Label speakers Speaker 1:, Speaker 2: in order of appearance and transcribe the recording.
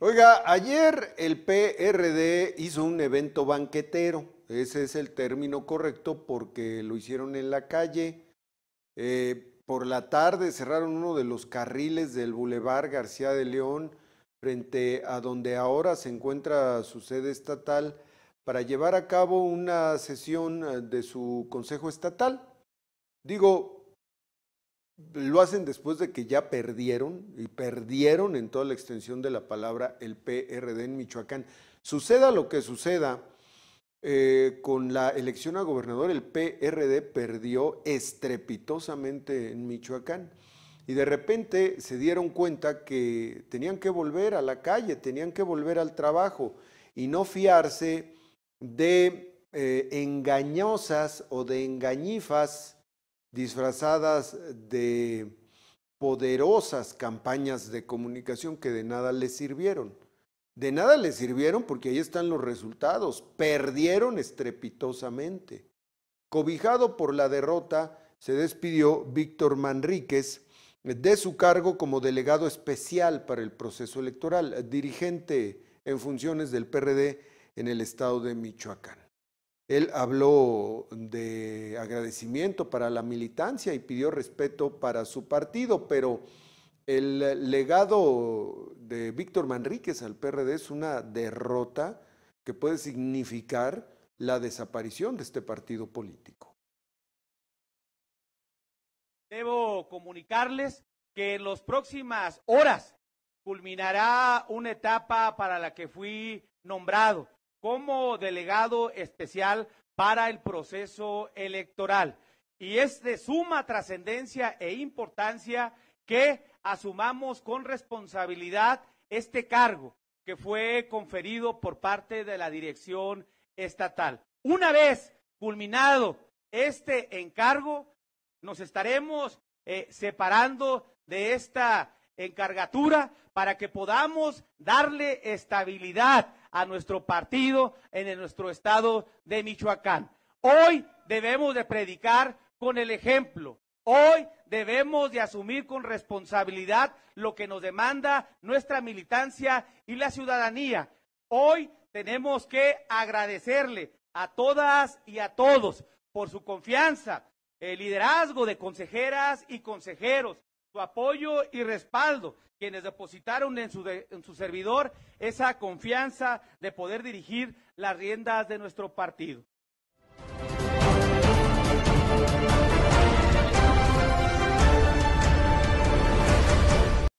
Speaker 1: Oiga, ayer el PRD hizo un evento banquetero, ese es el término correcto porque lo hicieron en la calle. Eh, por la tarde cerraron uno de los carriles del Boulevard García de León frente a donde ahora se encuentra su sede estatal para llevar a cabo una sesión eh, de su Consejo Estatal. Digo, lo hacen después de que ya perdieron, y perdieron en toda la extensión de la palabra el PRD en Michoacán. Suceda lo que suceda, eh, con la elección a gobernador el PRD perdió estrepitosamente en Michoacán. Y de repente se dieron cuenta que tenían que volver a la calle, tenían que volver al trabajo y no fiarse de eh, engañosas o de engañifas disfrazadas de poderosas campañas de comunicación que de nada les sirvieron. De nada les sirvieron porque ahí están los resultados. Perdieron estrepitosamente. Cobijado por la derrota, se despidió Víctor Manríquez de su cargo como delegado especial para el proceso electoral, dirigente en funciones del PRD en el estado de Michoacán. Él habló de agradecimiento para la militancia y pidió respeto para su partido, pero el legado de Víctor Manríquez al PRD es una derrota que puede significar la desaparición de este partido político.
Speaker 2: Debo comunicarles que en las próximas horas culminará una etapa para la que fui nombrado como delegado especial para el proceso electoral. Y es de suma trascendencia e importancia que asumamos con responsabilidad este cargo que fue conferido por parte de la dirección estatal. Una vez culminado este encargo, nos estaremos eh, separando de esta encargatura para que podamos darle estabilidad a nuestro partido en nuestro estado de Michoacán. Hoy debemos de predicar con el ejemplo. Hoy debemos de asumir con responsabilidad lo que nos demanda nuestra militancia y la ciudadanía. Hoy tenemos que agradecerle a todas y a todos por su confianza, el liderazgo de consejeras y consejeros, su apoyo y respaldo, quienes depositaron en su, en su servidor esa confianza de poder dirigir las riendas de nuestro partido.